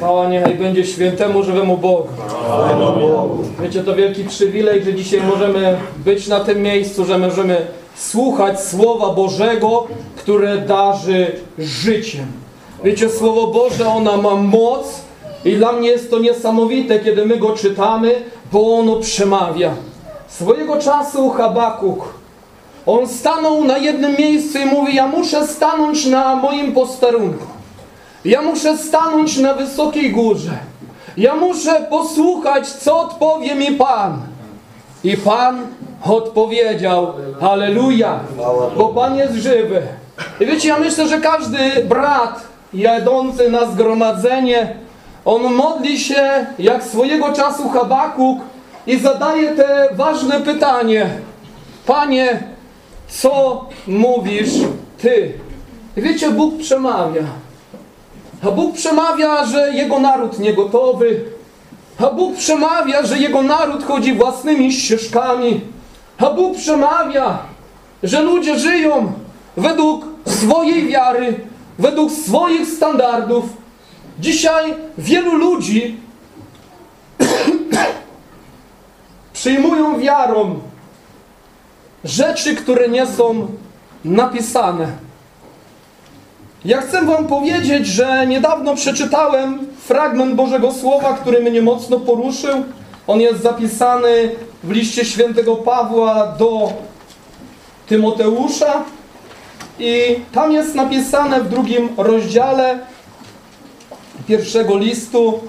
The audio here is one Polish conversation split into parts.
Chwała niechaj będzie świętemu, żywemu Bogu. Wiecie, to wielki przywilej, że dzisiaj możemy być na tym miejscu, że możemy słuchać Słowa Bożego, które darzy życiem. Wiecie, Słowo Boże, ona ma moc i dla mnie jest to niesamowite, kiedy my go czytamy, bo ono przemawia. Swojego czasu Habakuk, on stanął na jednym miejscu i mówi, ja muszę stanąć na moim posterunku. Ja muszę stanąć na wysokiej górze. Ja muszę posłuchać, co odpowie mi Pan. I Pan odpowiedział, Halleluja, bo Pan jest żywy. I wiecie, ja myślę, że każdy brat jadący na zgromadzenie, on modli się jak swojego czasu Habakuk i zadaje te ważne pytanie. Panie, co mówisz Ty? I wiecie, Bóg przemawia. A Bóg przemawia, że Jego naród niegotowy. A Bóg przemawia, że Jego naród chodzi własnymi ścieżkami. A Bóg przemawia, że ludzie żyją według swojej wiary, według swoich standardów. Dzisiaj wielu ludzi przyjmują wiarą rzeczy, które nie są napisane. Ja chcę Wam powiedzieć, że niedawno przeczytałem fragment Bożego Słowa, który mnie mocno poruszył. On jest zapisany w liście świętego Pawła do Tymoteusza i tam jest napisane w drugim rozdziale pierwszego listu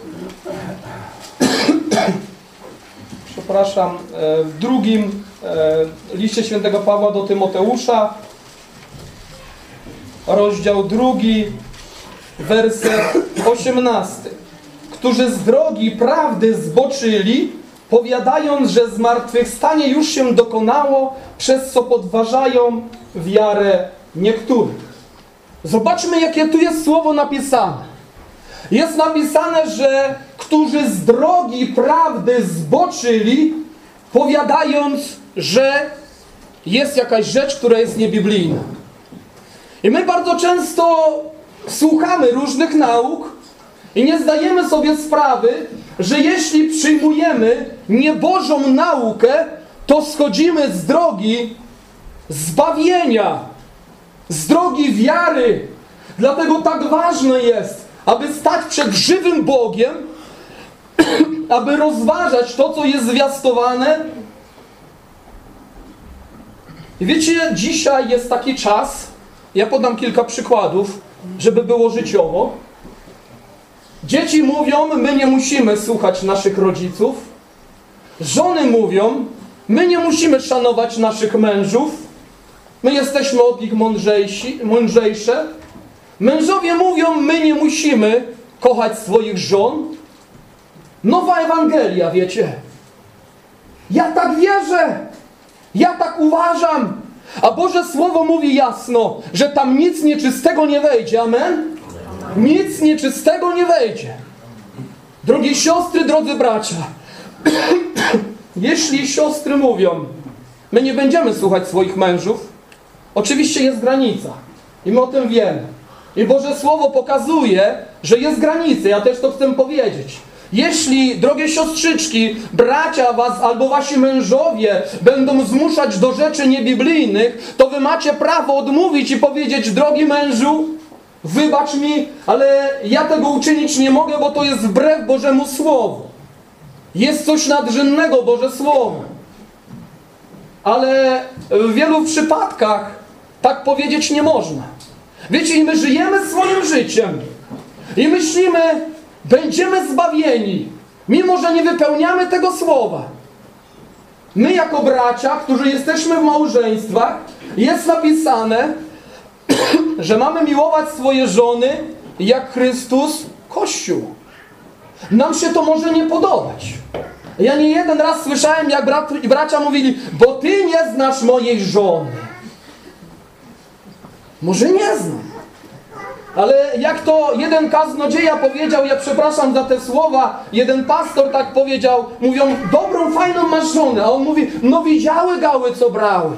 przepraszam, e, w drugim e, liście świętego Pawła do Tymoteusza rozdział drugi, werset osiemnasty. Którzy z drogi prawdy zboczyli, powiadając, że zmartwychwstanie już się dokonało, przez co podważają wiarę niektórych. Zobaczmy, jakie tu jest słowo napisane. Jest napisane, że którzy z drogi prawdy zboczyli, powiadając, że jest jakaś rzecz, która jest niebiblijna. I my bardzo często słuchamy różnych nauk i nie zdajemy sobie sprawy, że jeśli przyjmujemy niebożą naukę, to schodzimy z drogi zbawienia, z drogi wiary. Dlatego tak ważne jest, aby stać przed żywym Bogiem, aby rozważać to, co jest zwiastowane. I wiecie, dzisiaj jest taki czas, ja podam kilka przykładów, żeby było życiowo. Dzieci mówią, my nie musimy słuchać naszych rodziców. Żony mówią, my nie musimy szanować naszych mężów. My jesteśmy od nich mądrzejsi, mądrzejsze. Mężowie mówią, my nie musimy kochać swoich żon. Nowa Ewangelia, wiecie. Ja tak wierzę. Ja tak uważam. A Boże Słowo mówi jasno, że tam nic nieczystego nie wejdzie. Amen? Nic nieczystego nie wejdzie. Drogie siostry, drodzy bracia, jeśli siostry mówią, my nie będziemy słuchać swoich mężów, oczywiście jest granica. I my o tym wiemy. I Boże Słowo pokazuje, że jest granica. Ja też to chcę powiedzieć. Jeśli, drogie siostrzyczki, bracia was albo wasi mężowie będą zmuszać do rzeczy niebiblijnych, to wy macie prawo odmówić i powiedzieć, drogi mężu, wybacz mi, ale ja tego uczynić nie mogę, bo to jest wbrew Bożemu Słowu. Jest coś nadrzędnego Boże Słowo. Ale w wielu przypadkach tak powiedzieć nie można. Wiecie, i my żyjemy swoim życiem i myślimy, będziemy zbawieni, mimo że nie wypełniamy tego słowa. My jako bracia, którzy jesteśmy w małżeństwach, jest napisane, że mamy miłować swoje żony jak Chrystus Kościół. Nam się to może nie podobać. Ja nie jeden raz słyszałem, jak brat, bracia mówili, bo ty nie znasz mojej żony. Może nie znam. Ale jak to jeden kaznodzieja powiedział, ja przepraszam za te słowa, jeden pastor tak powiedział, mówią, dobrą, fajną masz żonę, a on mówi, no widziały gały, co brały.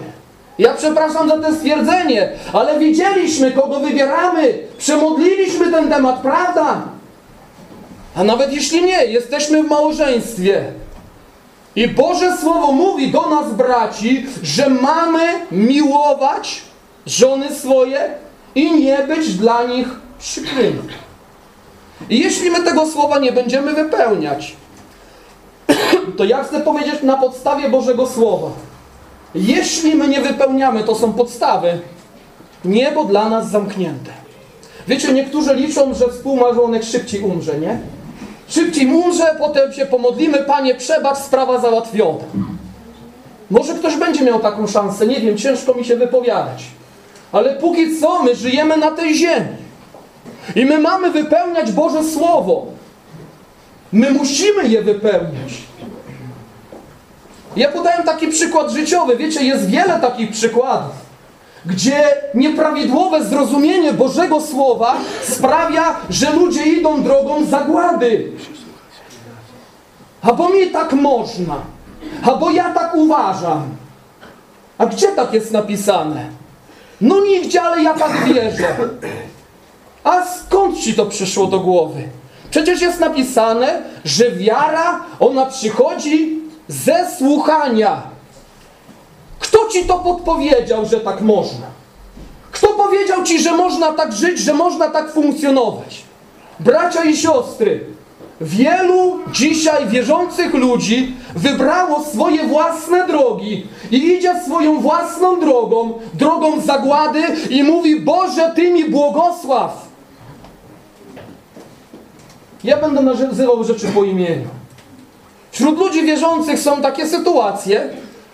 Ja przepraszam za to stwierdzenie, ale widzieliśmy, kogo wybieramy, przemodliliśmy ten temat, prawda? A nawet jeśli nie, jesteśmy w małżeństwie. I Boże Słowo mówi do nas, braci, że mamy miłować żony swoje i nie być dla nich przykrymi. I jeśli my tego słowa nie będziemy wypełniać, to ja chcę powiedzieć na podstawie Bożego Słowa. Jeśli my nie wypełniamy, to są podstawy, niebo dla nas zamknięte. Wiecie, niektórzy liczą, że współmarzonek szybciej umrze, nie? Szybciej umrze, potem się pomodlimy, Panie, przebacz, sprawa załatwiona. Może ktoś będzie miał taką szansę, nie wiem, ciężko mi się wypowiadać. Ale póki co my żyjemy na tej ziemi. I my mamy wypełniać Boże Słowo. My musimy je wypełniać. Ja podałem taki przykład życiowy. Wiecie, jest wiele takich przykładów, gdzie nieprawidłowe zrozumienie Bożego Słowa sprawia, że ludzie idą drogą zagłady. A bo mi tak można. A bo ja tak uważam. A gdzie tak jest napisane? No nigdzie, ale ja tak wierzę. A skąd ci to przyszło do głowy? Przecież jest napisane, że wiara, ona przychodzi ze słuchania. Kto ci to podpowiedział, że tak można? Kto powiedział ci, że można tak żyć, że można tak funkcjonować? Bracia i siostry, wielu dzisiaj wierzących ludzi wybrało swoje własne drogi i idzie swoją własną drogą, drogą zagłady i mówi: Boże, Ty mi błogosław. Ja będę nazywał rzeczy po imieniu. Wśród ludzi wierzących są takie sytuacje,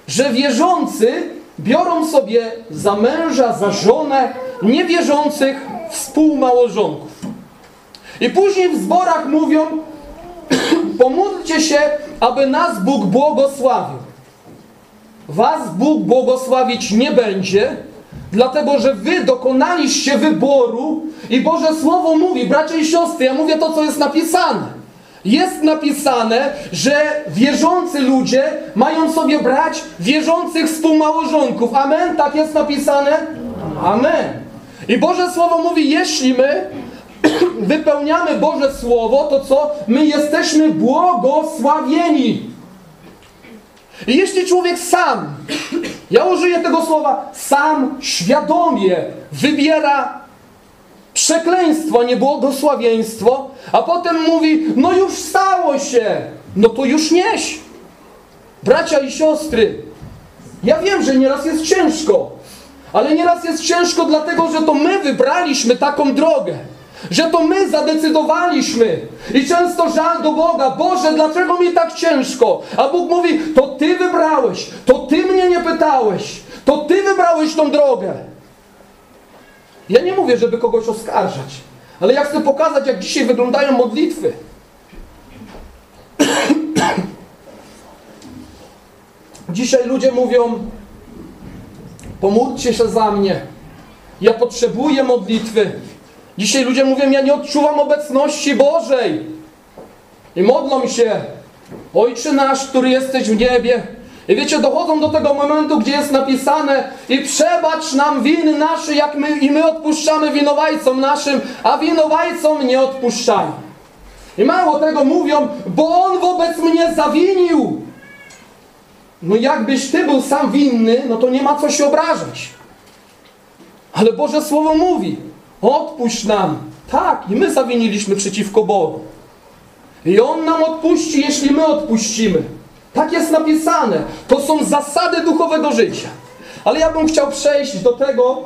że wierzący biorą sobie za męża, za żonę niewierzących współmałżonków. I później w zborach mówią, pomódlcie się, aby nas Bóg błogosławił. Was Bóg błogosławić nie będzie, dlatego że wy dokonaliście wyboru i Boże Słowo mówi, bracia i siostry, ja mówię to, co jest napisane. Jest napisane, że wierzący ludzie mają sobie brać wierzących współmałżonków. Amen? Tak jest napisane? Amen. I Boże Słowo mówi, jeśli my wypełniamy Boże Słowo, to co? My jesteśmy błogosławieni. I jeśli człowiek sam, ja użyję tego słowa, sam świadomie wybiera przekleństwo, nie błogosławieństwo, a potem mówi, no już stało się, no to już nieś. Bracia i siostry, ja wiem, że nieraz jest ciężko, ale nieraz jest ciężko dlatego, że to my wybraliśmy taką drogę. Że to my zadecydowaliśmy. I często żal do Boga. Boże, dlaczego mi tak ciężko? A Bóg mówi, to Ty wybrałeś. To Ty mnie nie pytałeś. To Ty wybrałeś tą drogę. Ja nie mówię, żeby kogoś oskarżać. Ale ja chcę pokazać, jak dzisiaj wyglądają modlitwy. Dzisiaj ludzie mówią, pomódlcie się za mnie. Ja potrzebuję modlitwy. Dzisiaj ludzie mówią, ja nie odczuwam obecności Bożej. I modlą się, Ojcze nasz, który jesteś w niebie. I wiecie, dochodzą do tego momentu, gdzie jest napisane i przebacz nam winy nasze, jak my i my odpuszczamy winowajcom naszym, a winowajcom nie odpuszczamy. I mało tego mówią, bo On wobec mnie zawinił. No jakbyś Ty był sam winny, no to nie ma co się obrażać. Ale Boże Słowo mówi, Odpuść nam. Tak, i my zawiniliśmy przeciwko Bogu. I On nam odpuści, jeśli my odpuścimy. Tak jest napisane. To są zasady duchowego życia. Ale ja bym chciał przejść do tego,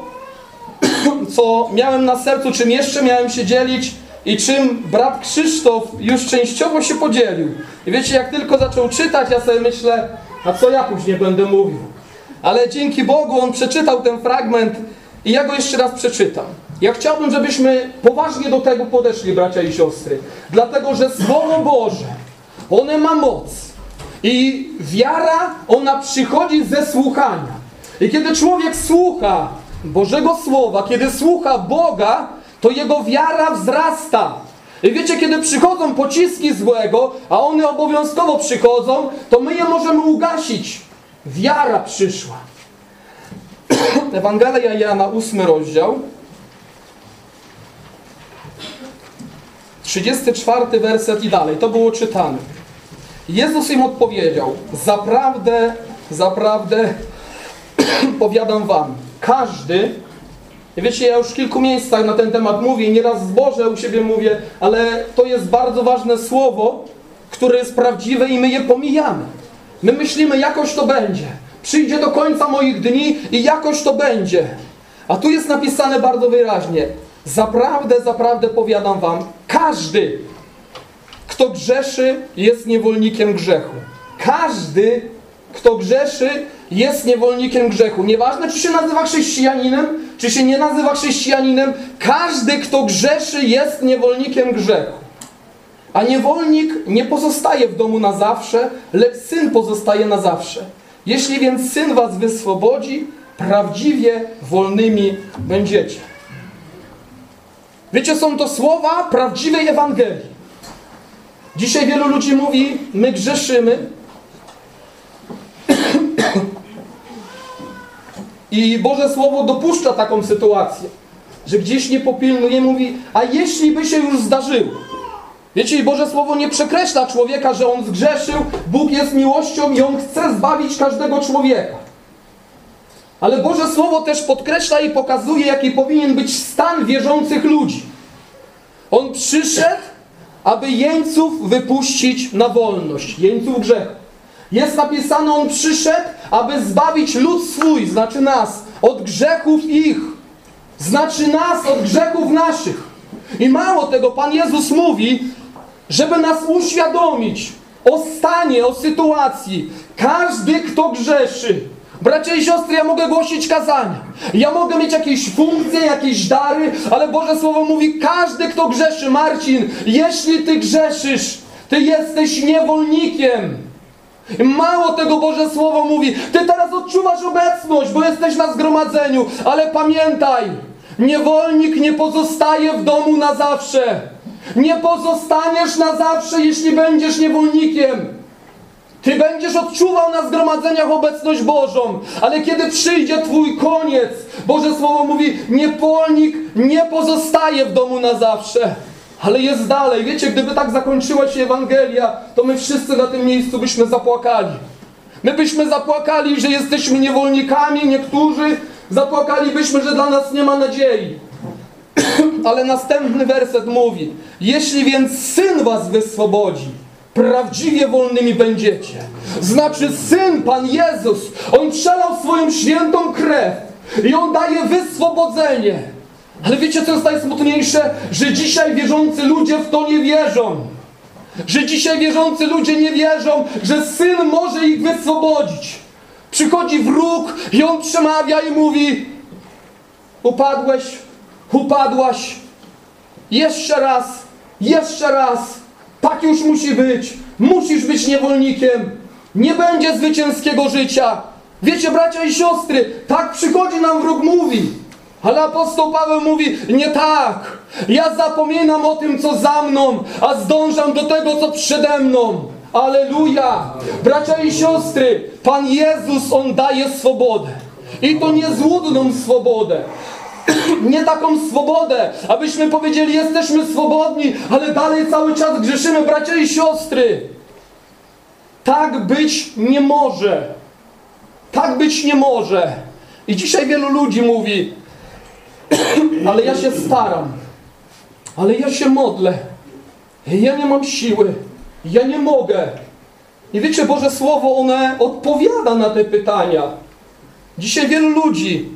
co miałem na sercu, czym jeszcze miałem się dzielić i czym brat Krzysztof już częściowo się podzielił. I wiecie, jak tylko zaczął czytać, ja sobie myślę, a co ja później będę mówił. Ale dzięki Bogu on przeczytał ten fragment i ja go jeszcze raz przeczytam. Ja chciałbym, żebyśmy poważnie do tego podeszli, bracia i siostry. Dlatego, że Słowo Boże, one ma moc. I wiara, ona przychodzi ze słuchania. I kiedy człowiek słucha Bożego Słowa, kiedy słucha Boga, to jego wiara wzrasta. I wiecie, kiedy przychodzą pociski złego, a one obowiązkowo przychodzą, to my je możemy ugasić. Wiara przyszła. Ewangelia Jana, ósmy rozdział. 34 werset i dalej. To było czytane. Jezus im odpowiedział: Zaprawdę, zaprawdę powiadam wam, każdy, wiecie, ja już w kilku miejscach na ten temat mówię, nieraz z Boże u siebie mówię, ale to jest bardzo ważne słowo, które jest prawdziwe i my je pomijamy. My myślimy, jakoś to będzie. Przyjdzie do końca moich dni i jakoś to będzie. A tu jest napisane bardzo wyraźnie: Zaprawdę, zaprawdę powiadam wam, każdy, kto grzeszy, jest niewolnikiem grzechu. Każdy, kto grzeszy, jest niewolnikiem grzechu. Nieważne, czy się nazywa chrześcijaninem, czy się nie nazywa chrześcijaninem, każdy, kto grzeszy, jest niewolnikiem grzechu. A niewolnik nie pozostaje w domu na zawsze, lecz syn pozostaje na zawsze. Jeśli więc syn was wyswobodzi, prawdziwie wolnymi będziecie. Wiecie, są to słowa prawdziwej Ewangelii. Dzisiaj wielu ludzi mówi, my grzeszymy. I Boże Słowo dopuszcza taką sytuację, że gdzieś nie popilnuje, mówi, a jeśli by się już zdarzyło. Wiecie, i Boże Słowo nie przekreśla człowieka, że on zgrzeszył, Bóg jest miłością i On chce zbawić każdego człowieka. Ale Boże Słowo też podkreśla i pokazuje, jaki powinien być stan wierzących ludzi. On przyszedł, aby jeńców wypuścić na wolność, jeńców grzechu. Jest napisane, On przyszedł, aby zbawić lud swój, znaczy nas, od grzechów ich. Znaczy nas od grzechów naszych. I mało tego, Pan Jezus mówi, żeby nas uświadomić o stanie, o sytuacji. Każdy, kto grzeszy, Bracia i siostry, ja mogę głosić kazania. Ja mogę mieć jakieś funkcje, jakieś dary, ale Boże Słowo mówi, każdy, kto grzeszy, Marcin, jeśli ty grzeszysz, ty jesteś niewolnikiem. Mało tego Boże Słowo mówi, ty teraz odczuwasz obecność, bo jesteś na zgromadzeniu, ale pamiętaj, niewolnik nie pozostaje w domu na zawsze. Nie pozostaniesz na zawsze, jeśli będziesz niewolnikiem. Ty będziesz odczuwał na zgromadzeniach obecność Bożą, ale kiedy przyjdzie Twój koniec, Boże Słowo mówi, niewolnik nie pozostaje w domu na zawsze, ale jest dalej. Wiecie, gdyby tak zakończyła się Ewangelia, to my wszyscy na tym miejscu byśmy zapłakali. My byśmy zapłakali, że jesteśmy niewolnikami, niektórzy zapłakalibyśmy, że dla nas nie ma nadziei. ale następny werset mówi, jeśli więc Syn was wyswobodzi, prawdziwie wolnymi będziecie. Znaczy Syn, Pan Jezus, On przelał swoją świętą krew i On daje wyswobodzenie. Ale wiecie, co jest najsmutniejsze? Że dzisiaj wierzący ludzie w to nie wierzą. Że dzisiaj wierzący ludzie nie wierzą, że Syn może ich wyswobodzić. Przychodzi wróg i On przemawia i mówi upadłeś, upadłaś, jeszcze raz, jeszcze raz, tak już musi być. Musisz być niewolnikiem. Nie będzie zwycięskiego życia. Wiecie, bracia i siostry, tak przychodzi nam wróg mówi. Ale apostoł Paweł mówi, nie tak. Ja zapominam o tym, co za mną, a zdążam do tego, co przede mną. Aleluja! Bracia i siostry, Pan Jezus, On daje swobodę. I to niezłudną swobodę nie taką swobodę, abyśmy powiedzieli, jesteśmy swobodni, ale dalej cały czas grzeszymy, bracia i siostry. Tak być nie może. Tak być nie może. I dzisiaj wielu ludzi mówi, ale ja się staram, ale ja się modlę, ja nie mam siły, ja nie mogę. I wiecie, Boże Słowo, one odpowiada na te pytania. Dzisiaj wielu ludzi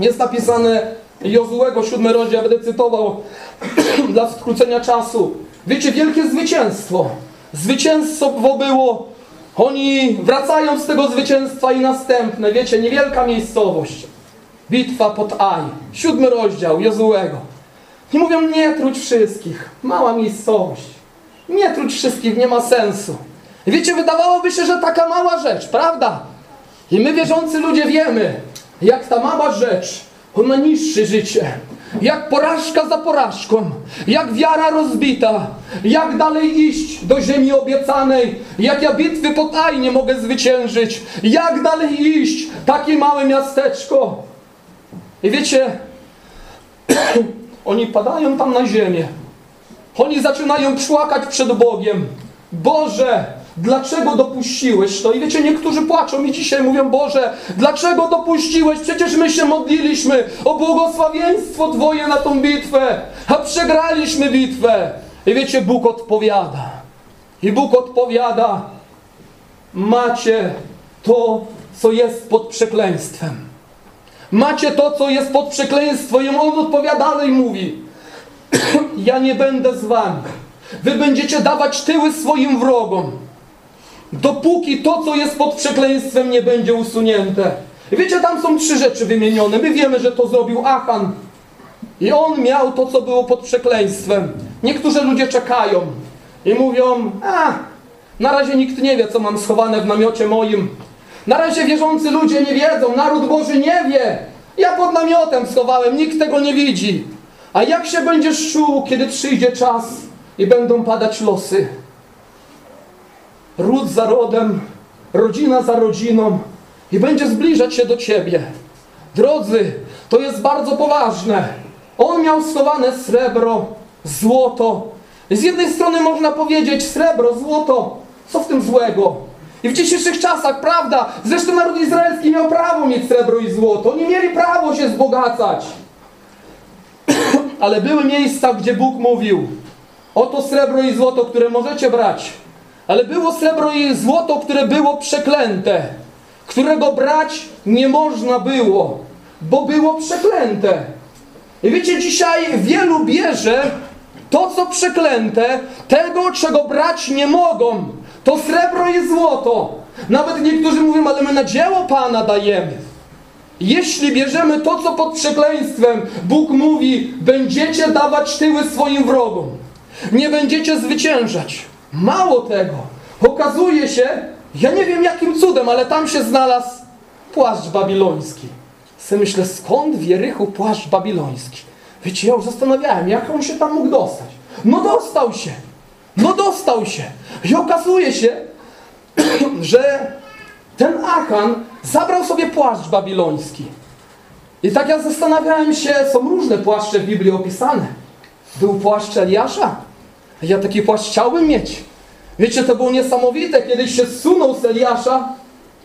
jest napisane Jozułego, siódmy rozdział, będę cytował dla skrócenia czasu. Wiecie, wielkie zwycięstwo. Zwycięstwo było. Oni wracają z tego zwycięstwa i następne. Wiecie, niewielka miejscowość. Bitwa pod Aj. Siódmy rozdział Jozułego. I mówią, nie truć wszystkich. Mała miejscowość. Nie truć wszystkich, nie ma sensu. Wiecie, wydawałoby się, że taka mała rzecz, prawda? I my wierzący ludzie wiemy, jak ta mała rzecz, ona niszczy życie. Jak porażka za porażką, jak wiara rozbita, jak dalej iść do ziemi obiecanej, jak ja bitwy po tajnie mogę zwyciężyć, jak dalej iść, takie małe miasteczko. I wiecie, oni padają tam na ziemię Oni zaczynają płakać przed Bogiem. Boże, dlaczego dopuściłeś to? I wiecie, niektórzy płaczą i dzisiaj mówią, Boże, dlaczego dopuściłeś? Przecież my się modliliśmy o błogosławieństwo Twoje na tą bitwę, a przegraliśmy bitwę. I wiecie, Bóg odpowiada. I Bóg odpowiada, macie to, co jest pod przekleństwem. Macie to, co jest pod przekleństwem. I on odpowiada dalej mówi, ja nie będę z wami. Wy będziecie dawać tyły swoim wrogom. Dopóki to, co jest pod przekleństwem, nie będzie usunięte. Wiecie, tam są trzy rzeczy wymienione. My wiemy, że to zrobił Achan. I on miał to, co było pod przekleństwem. Niektórzy ludzie czekają i mówią, a, na razie nikt nie wie, co mam schowane w namiocie moim. Na razie wierzący ludzie nie wiedzą, naród Boży nie wie. Ja pod namiotem schowałem, nikt tego nie widzi. A jak się będziesz czuł, kiedy przyjdzie czas i będą padać losy? Ród za rodem, rodzina za rodziną i będzie zbliżać się do Ciebie. Drodzy, to jest bardzo poważne. On miał schowane srebro, złoto. Z jednej strony można powiedzieć srebro, złoto, co w tym złego? I w dzisiejszych czasach, prawda? Zresztą naród izraelski miał prawo mieć srebro i złoto. Oni mieli prawo się wzbogacać. Ale były miejsca, gdzie Bóg mówił: Oto srebro i złoto, które możecie brać. Ale było srebro i złoto, które było przeklęte, którego brać nie można było, bo było przeklęte. I wiecie, dzisiaj wielu bierze to, co przeklęte, tego, czego brać nie mogą. To srebro i złoto. Nawet niektórzy mówią, ale my na dzieło Pana dajemy. Jeśli bierzemy to, co pod przekleństwem, Bóg mówi, będziecie dawać tyły swoim wrogom. Nie będziecie zwyciężać. Mało tego. Okazuje się, ja nie wiem jakim cudem, ale tam się znalazł płaszcz babiloński. Se myślę, skąd w Jerychu płaszcz babiloński? Wiecie, ja już zastanawiałem, jak on się tam mógł dostać. No dostał się. No dostał się. I okazuje się, że ten Achan zabrał sobie płaszcz babiloński. I tak ja zastanawiałem się, są różne płaszcze w Biblii opisane. Był płaszcz Eliasza. Ja taki płaszcz chciałbym mieć. Wiecie, to było niesamowite, kiedyś się zsunął z Eliasza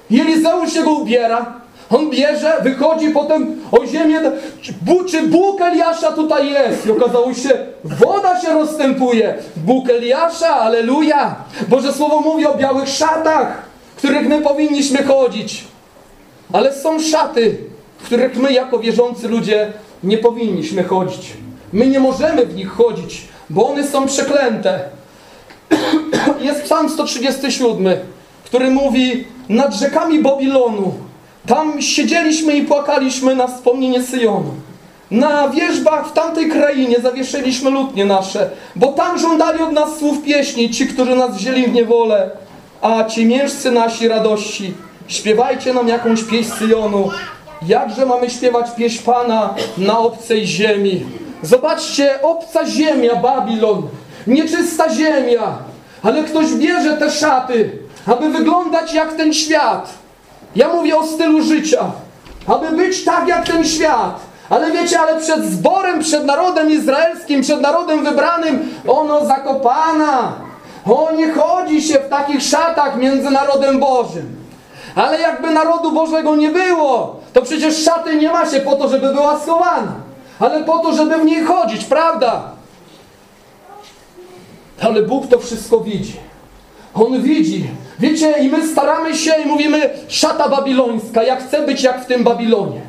i Elizeusz się go ubiera. On bierze, wychodzi potem o ziemię, czy Bóg Eliasza tutaj jest? I okazało się, woda się rozstępuje. Bóg Eliasza, aleluja. Boże Słowo mówi o białych szatach, w których my powinniśmy chodzić. Ale są szaty, w których my jako wierzący ludzie nie powinniśmy chodzić. My nie możemy w nich chodzić, bo one są przeklęte. Jest psalm 137, który mówi nad rzekami Babilonu. Tam siedzieliśmy i płakaliśmy na wspomnienie Syjonu. Na wierzbach w tamtej krainie zawieszyliśmy lutnie nasze, bo tam żądali od nas słów pieśni ci, którzy nas wzięli w niewolę. A ci mężcy nasi radości, śpiewajcie nam jakąś pieśń Syjonu. Jakże mamy śpiewać pieśń Pana na obcej ziemi? Zobaczcie, obca ziemia, Babilon, nieczysta ziemia, ale ktoś bierze te szaty, aby wyglądać jak ten świat. Ja mówię o stylu życia, aby być tak jak ten świat. Ale wiecie, ale przed zborem, przed narodem izraelskim, przed narodem wybranym, ono zakopana. O, nie chodzi się w takich szatach między narodem Bożym. Ale jakby narodu Bożego nie było, to przecież szaty nie ma się po to, żeby była schowana, ale po to, żeby w niej chodzić, prawda? Ale Bóg to wszystko widzi. On widzi. Wiecie, i my staramy się i mówimy, szata babilońska, ja chcę być jak w tym Babilonie.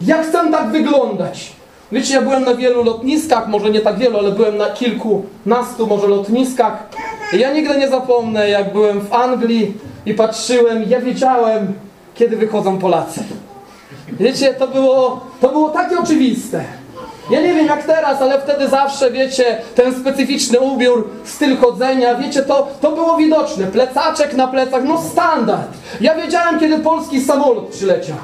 Ja chcę tak wyglądać. Wiecie, ja byłem na wielu lotniskach, może nie tak wielu, ale byłem na kilkunastu może lotniskach. I ja nigdy nie zapomnę, jak byłem w Anglii i patrzyłem, ja wiedziałem, kiedy wychodzą Polacy. Wiecie, to było, to było takie oczywiste. Ja nie wiem jak teraz, ale wtedy zawsze, wiecie, ten specyficzny ubiór, styl chodzenia, wiecie, to, to było widoczne. Plecaczek na plecach, no standard. Ja wiedziałem, kiedy polski samolot przyleciał.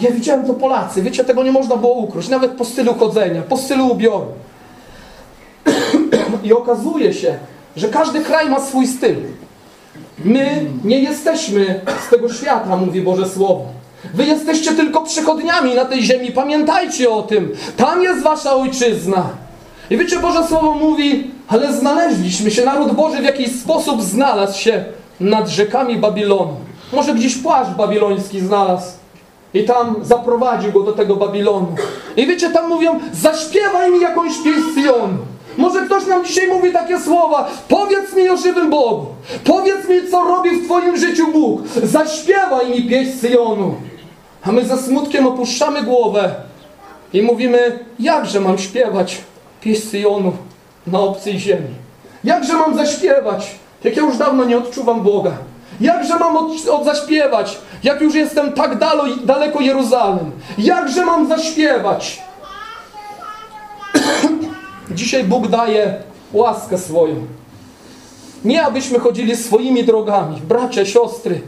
Ja widziałem to Polacy, wiecie, tego nie można było ukryć, nawet po stylu chodzenia, po stylu ubioru. I okazuje się, że każdy kraj ma swój styl. My nie jesteśmy z tego świata, mówi Boże Słowo. Wy jesteście tylko przychodniami na tej ziemi, pamiętajcie o tym. Tam jest wasza ojczyzna. I wiecie, Boże Słowo mówi, ale znaleźliśmy się, naród Boży w jakiś sposób znalazł się nad rzekami Babilonu. Może gdzieś płaszcz babiloński znalazł. I tam zaprowadził go do tego Babilonu. I wiecie, tam mówią, zaśpiewaj mi jakąś pieśń Syjonu. Może ktoś nam dzisiaj mówi takie słowa, powiedz mi o żywym Bogu. Powiedz mi, co robi w Twoim życiu Bóg. Zaśpiewaj mi pieśń Syjonu. A my ze smutkiem opuszczamy głowę i mówimy, jakże mam śpiewać pieśń Syjonu na obcej ziemi. Jakże mam zaśpiewać, jak ja już dawno nie odczuwam Boga. Jakże mam od, od zaśpiewać, jak już jestem tak dalo, daleko Jeruzalem. Jakże mam zaśpiewać. Dzisiaj Bóg daje łaskę swoją. Nie abyśmy chodzili swoimi drogami, bracia, siostry.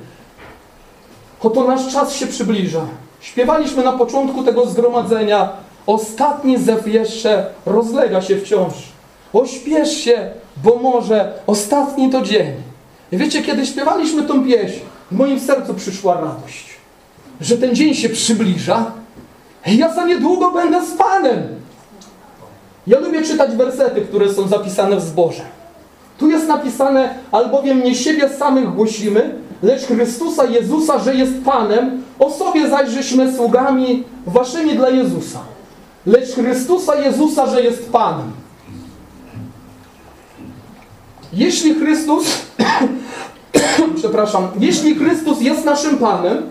Oto nasz czas się przybliża. Śpiewaliśmy na początku tego zgromadzenia. Ostatni zew jeszcze rozlega się wciąż. Ośpiesz się, bo może ostatni to dzień. I wiecie, kiedy śpiewaliśmy tą pieśń, w moim sercu przyszła radość, że ten dzień się przybliża ja za niedługo będę z Panem. Ja lubię czytać wersety, które są zapisane w zborze. Tu jest napisane, albowiem nie siebie samych głosimy, lecz Chrystusa Jezusa, że jest Panem, o sobie zaś żeśmy sługami waszymi dla Jezusa. Lecz Chrystusa Jezusa, że jest Panem. Jeśli Chrystus, przepraszam, jeśli Chrystus jest naszym Panem,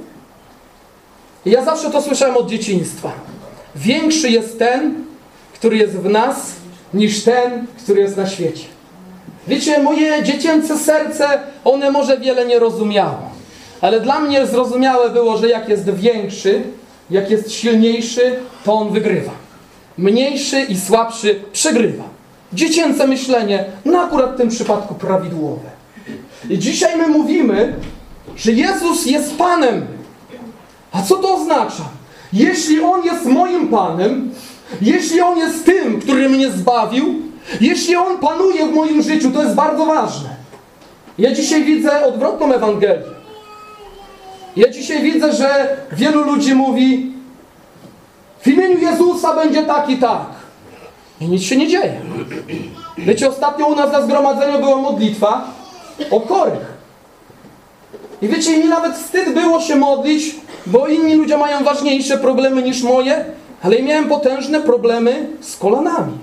ja zawsze to słyszałem od dzieciństwa. Większy jest ten, który jest w nas, niż ten, który jest na świecie. Wiecie, moje dziecięce serce, one może wiele nie rozumiało. Ale dla mnie zrozumiałe było, że jak jest większy, jak jest silniejszy, to on wygrywa. Mniejszy i słabszy przegrywa. Dziecięce myślenie, no akurat w tym przypadku prawidłowe. I dzisiaj my mówimy, że Jezus jest Panem. A co to oznacza? Jeśli On jest moim Panem, jeśli On jest tym, który mnie zbawił, jeśli On panuje w moim życiu, to jest bardzo ważne. Ja dzisiaj widzę odwrotną Ewangelię. Ja dzisiaj widzę, że wielu ludzi mówi w imieniu Jezusa będzie tak i tak. I nic się nie dzieje. Wiecie, ostatnio u nas na zgromadzeniu była modlitwa o chorych. I wiecie, mi nawet wstyd było się modlić, bo inni ludzie mają ważniejsze problemy niż moje, ale ja miałem potężne problemy z kolanami.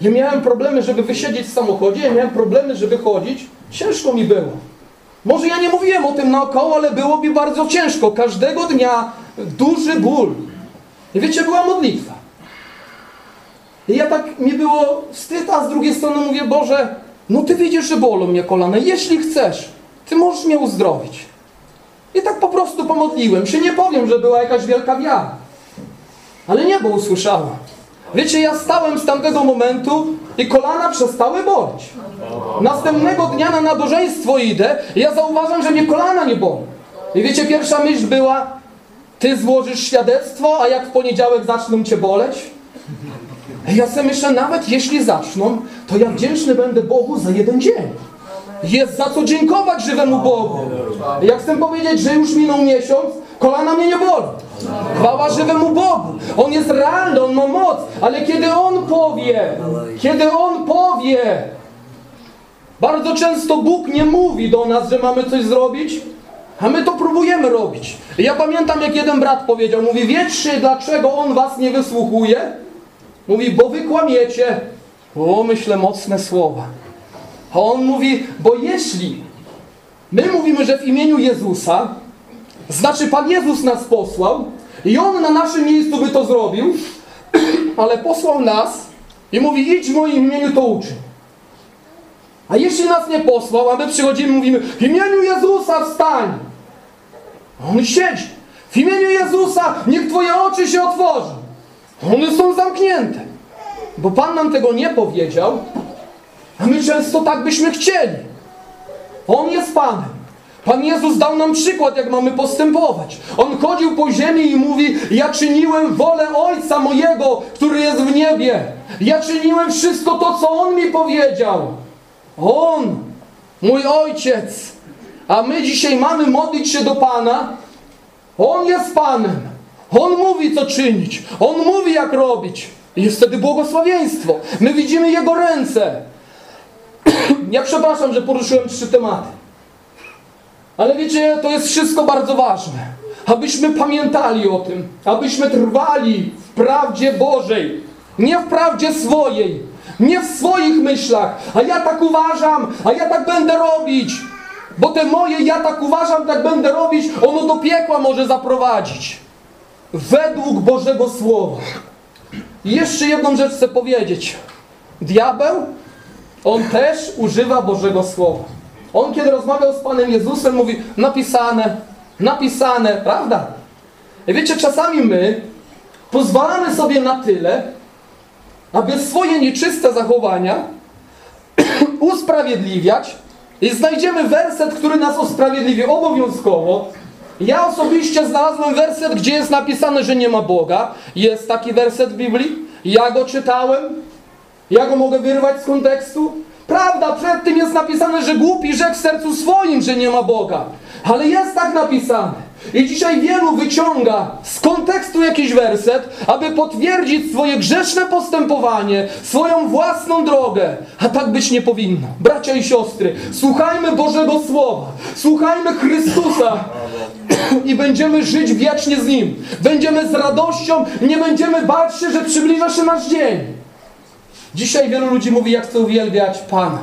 Ja miałem problemy, żeby wysiedzieć w samochodzie, ja miałem problemy, żeby chodzić. Ciężko mi było. Może ja nie mówiłem o tym naokoło, ale było mi bardzo ciężko. Każdego dnia duży ból. I wiecie, była modlitwa. I ja tak mi było wstyd, a z drugiej strony mówię, Boże, no Ty widzisz, że bolą mnie kolana. Jeśli chcesz, Ty możesz mnie uzdrowić. I tak po prostu pomodliłem się. Nie powiem, że była jakaś wielka wiara. Ale niebo usłyszało. Wiecie, ja stałem z tamtego momentu i kolana przestały boleć. Następnego dnia na nabożeństwo idę i ja zauważam, że mnie kolana nie bolą. I wiecie, pierwsza myśl była, ty złożysz świadectwo, a jak w poniedziałek zaczną cię boleć? I ja sobie myślę, nawet jeśli zaczną, to ja wdzięczny będę Bogu za jeden dzień. Jest za co dziękować żywemu Bogu. Ja chcę powiedzieć, że już minął miesiąc, kolana mnie nie bolą. Chwała żywemu Bogu. On jest realny, On ma moc, ale kiedy On powie, kiedy On powie, bardzo często Bóg nie mówi do nas, że mamy coś zrobić, a my to próbujemy robić. Ja pamiętam, jak jeden brat powiedział, mówi, wiecie, dlaczego On was nie wysłuchuje? Mówi, bo wy kłamiecie. O, myślę, mocne słowa. A on mówi, bo jeśli my mówimy, że w imieniu Jezusa, znaczy Pan Jezus nas posłał i On na naszym miejscu by to zrobił, ale posłał nas i mówi, idź w moim imieniu to uczyń. A jeśli nas nie posłał, a my przychodzimy i mówimy, w imieniu Jezusa wstań. On siedzi. W imieniu Jezusa niech Twoje oczy się otworzą. One są zamknięte. Bo Pan nam tego nie powiedział, a my często tak byśmy chcieli. On jest Panem. Pan Jezus dał nam przykład, jak mamy postępować. On chodził po ziemi i mówi: Ja czyniłem wolę Ojca mojego, który jest w niebie. Ja czyniłem wszystko to, co On mi powiedział. On, mój Ojciec. A my dzisiaj mamy modlić się do Pana. On jest Panem. On mówi, co czynić. On mówi, jak robić. I jest wtedy błogosławieństwo. My widzimy Jego ręce. Ja przepraszam, że poruszyłem trzy tematy. Ale wiecie, to jest wszystko bardzo ważne. Abyśmy pamiętali o tym. Abyśmy trwali w prawdzie Bożej. Nie w prawdzie swojej. Nie w swoich myślach. A ja tak uważam, a ja tak będę robić. Bo te moje, ja tak uważam, tak będę robić, ono do piekła może zaprowadzić. Według Bożego Słowa. I jeszcze jedną rzecz chcę powiedzieć. Diabeł, on też używa Bożego Słowa. On kiedy rozmawiał z Panem Jezusem, mówi napisane, napisane, prawda? I wiecie, czasami my pozwalamy sobie na tyle, aby swoje nieczyste zachowania usprawiedliwiać i znajdziemy werset, który nas usprawiedliwi obowiązkowo. Ja osobiście znalazłem werset, gdzie jest napisane, że nie ma Boga. Jest taki werset w Biblii. Ja go czytałem. Ja go mogę wyrwać z kontekstu. Prawda, przed tym jest napisane, że głupi rzekł w sercu swoim, że nie ma Boga. Ale jest tak napisane. I dzisiaj wielu wyciąga z kontekstu jakiś werset, aby potwierdzić swoje grzeszne postępowanie, swoją własną drogę. A tak być nie powinno. Bracia i siostry, słuchajmy Bożego Słowa, słuchajmy Chrystusa i będziemy żyć wiecznie z Nim. Będziemy z radością, nie będziemy bać się, że przybliża się nasz dzień. Dzisiaj wielu ludzi mówi, jak chcę uwielbiać Pana.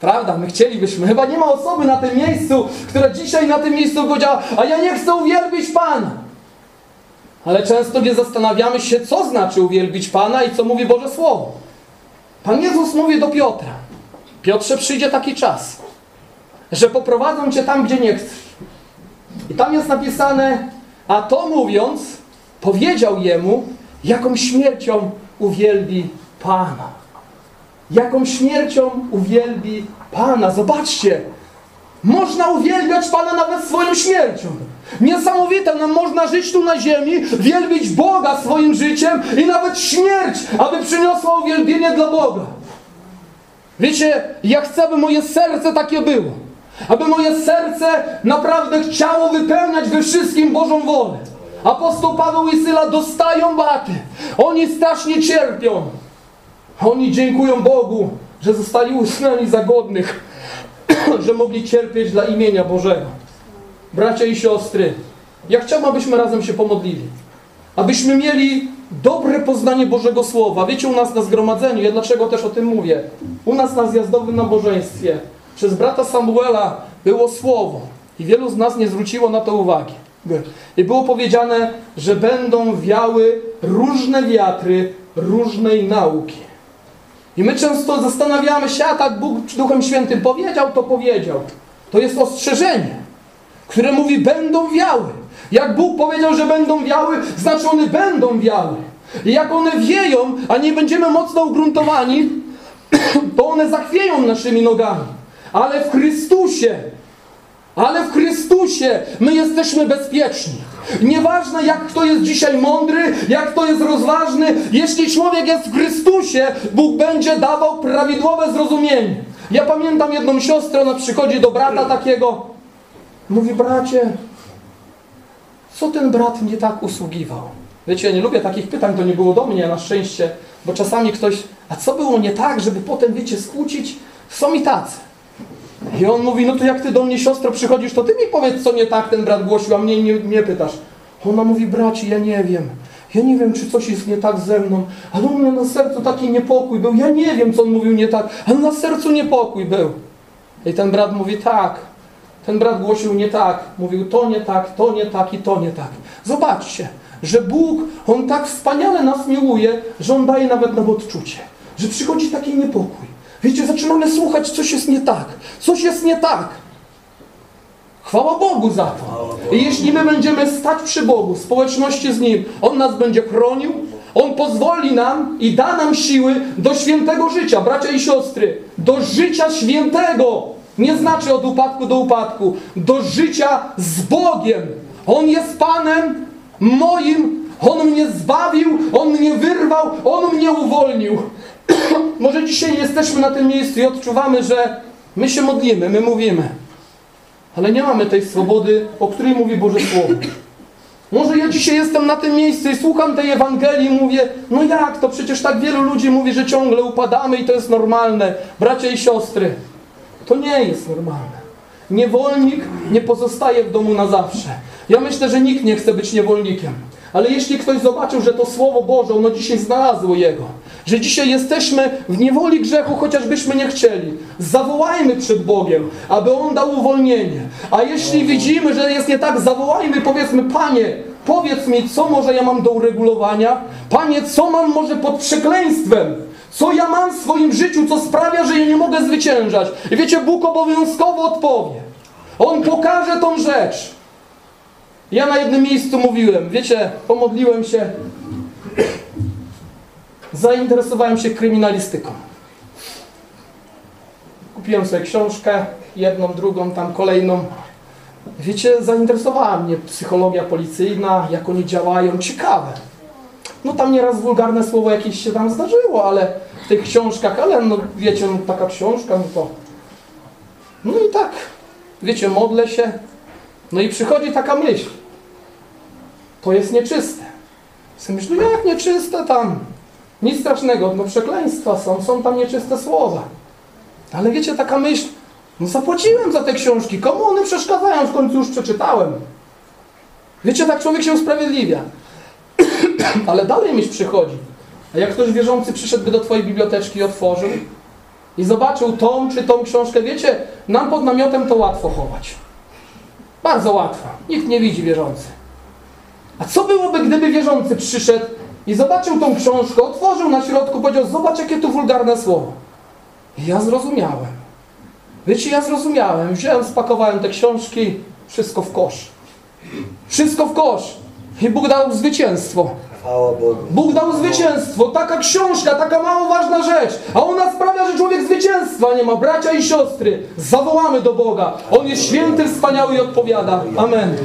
Prawda, my chcielibyśmy. Chyba nie ma osoby na tym miejscu, która dzisiaj na tym miejscu powiedziała, a ja nie chcę uwielbić Pana. Ale często nie zastanawiamy się, co znaczy uwielbić Pana i co mówi Boże Słowo. Pan Jezus mówi do Piotra. Piotrze, przyjdzie taki czas, że poprowadzą cię tam, gdzie nie chcesz. I tam jest napisane, a to mówiąc, powiedział jemu, jaką śmiercią uwielbi Pana. Jaką śmiercią uwielbi Pana. Zobaczcie, można uwielbiać Pana nawet swoją śmiercią. Niesamowite, nam można żyć tu na ziemi, wielbić Boga swoim życiem i nawet śmierć, aby przyniosła uwielbienie dla Boga. Wiecie, ja chcę, aby moje serce takie było. Aby moje serce naprawdę chciało wypełniać we wszystkim Bożą wolę. Apostoł Paweł i Syla dostają baty. Oni strasznie cierpią. Oni dziękują Bogu, że zostali uznani za godnych, że mogli cierpieć dla imienia Bożego. Bracia i siostry, ja chciałbym, abyśmy razem się pomodlili. Abyśmy mieli dobre poznanie Bożego Słowa. Wiecie, u nas na zgromadzeniu, ja dlaczego też o tym mówię? U nas na zjazdowym nabożeństwie przez brata Samuela było Słowo i wielu z nas nie zwróciło na to uwagi. I było powiedziane, że będą wiały różne wiatry różnej nauki. I my często zastanawiamy się, a tak Bóg Duchem Świętym powiedział, to powiedział. To jest ostrzeżenie, które mówi, będą wiały. Jak Bóg powiedział, że będą wiały, znaczy one będą wiały. I jak one wieją, a nie będziemy mocno ugruntowani, to one zachwieją naszymi nogami. Ale w Chrystusie, ale w Chrystusie my jesteśmy bezpieczni. Nieważne jak kto jest dzisiaj mądry, jak kto jest rozważny, jeśli człowiek jest w Chrystusie, Bóg będzie dawał prawidłowe zrozumienie. Ja pamiętam jedną siostrę, ona przychodzi do brata takiego, mówi, bracie, co ten brat nie tak usługiwał? Wiecie, ja nie lubię takich pytań, to nie było do mnie na szczęście, bo czasami ktoś, a co było nie tak, żeby potem, wiecie, skłócić? Są i tacy. I on mówi, no to jak ty do mnie siostro przychodzisz, to ty mi powiedz, co nie tak ten brat głosił, a mnie nie, nie pytasz. Ona mówi, braci, ja nie wiem. Ja nie wiem, czy coś jest nie tak ze mną, ale u mnie na sercu taki niepokój był. Ja nie wiem, co on mówił nie tak, ale na sercu niepokój był. I ten brat mówi, tak. Ten brat głosił nie tak. Mówił, to nie tak, to nie tak i to nie tak. Zobaczcie, że Bóg, On tak wspaniale nas miłuje, że On daje nawet nam odczucie. Że przychodzi taki niepokój. Wiecie, zaczynamy słuchać, coś jest nie tak. Coś jest nie tak. Chwała Bogu za to. I jeśli my będziemy stać przy Bogu, w społeczności z Nim, On nas będzie chronił, On pozwoli nam i da nam siły do świętego życia, bracia i siostry, do życia świętego. Nie znaczy od upadku do upadku, do życia z Bogiem. On jest Panem moim, On mnie zbawił, On mnie wyrwał, On mnie uwolnił. Może dzisiaj jesteśmy na tym miejscu i odczuwamy, że my się modlimy, my mówimy, ale nie mamy tej swobody, o której mówi Boże Słowo. Może ja dzisiaj jestem na tym miejscu i słucham tej Ewangelii i mówię, no jak to, przecież tak wielu ludzi mówi, że ciągle upadamy i to jest normalne. Bracia i siostry, to nie jest normalne. Niewolnik nie pozostaje w domu na zawsze. Ja myślę, że nikt nie chce być niewolnikiem. Ale jeśli ktoś zobaczył, że to Słowo Boże, ono dzisiaj znalazło Jego, że dzisiaj jesteśmy w niewoli grzechu, chociażbyśmy nie chcieli, zawołajmy przed Bogiem, aby On dał uwolnienie. A jeśli widzimy, że jest nie tak, zawołajmy, powiedzmy, Panie, powiedz mi, co może ja mam do uregulowania? Panie, co mam może pod przekleństwem? Co ja mam w swoim życiu, co sprawia, że ja nie mogę zwyciężać? I wiecie, Bóg obowiązkowo odpowie. On pokaże tą rzecz. Ja na jednym miejscu mówiłem, wiecie, pomodliłem się, zainteresowałem się kryminalistyką. Kupiłem sobie książkę, jedną, drugą, tam kolejną. Wiecie, zainteresowała mnie psychologia policyjna, jak oni działają, ciekawe. No tam nieraz wulgarne słowo jakieś się tam zdarzyło, ale w tych książkach, ale no wiecie, no taka książka, no to... No i tak, wiecie, modlę się, no i przychodzi taka myśl. To jest nieczyste. Sobie no jak nieczyste tam? Nic strasznego, no przekleństwa są, są tam nieczyste słowa. Ale wiecie, taka myśl, no zapłaciłem za te książki, komu one przeszkadzają, w końcu już przeczytałem. Wiecie, tak człowiek się usprawiedliwia. Ale dalej myśl przychodzi. A jak ktoś wierzący przyszedłby do Twojej biblioteczki i otworzył i zobaczył tą czy tą książkę, wiecie, nam pod namiotem to łatwo chować. Bardzo łatwo. Nikt nie widzi wierzący. A co byłoby, gdyby wierzący przyszedł i zobaczył tą książkę, otworzył na środku, powiedział, zobacz jakie tu wulgarne słowo. I ja zrozumiałem. Wiecie, ja zrozumiałem. Wziąłem, spakowałem te książki, wszystko w kosz. Wszystko w kosz. I Bóg dał zwycięstwo. Bóg dał zwycięstwo. Taka książka, taka mało ważna rzecz. A ona sprawia, że człowiek zwycięstwa nie ma. Bracia i siostry, zawołamy do Boga. On jest święty, wspaniały i odpowiada. Amen.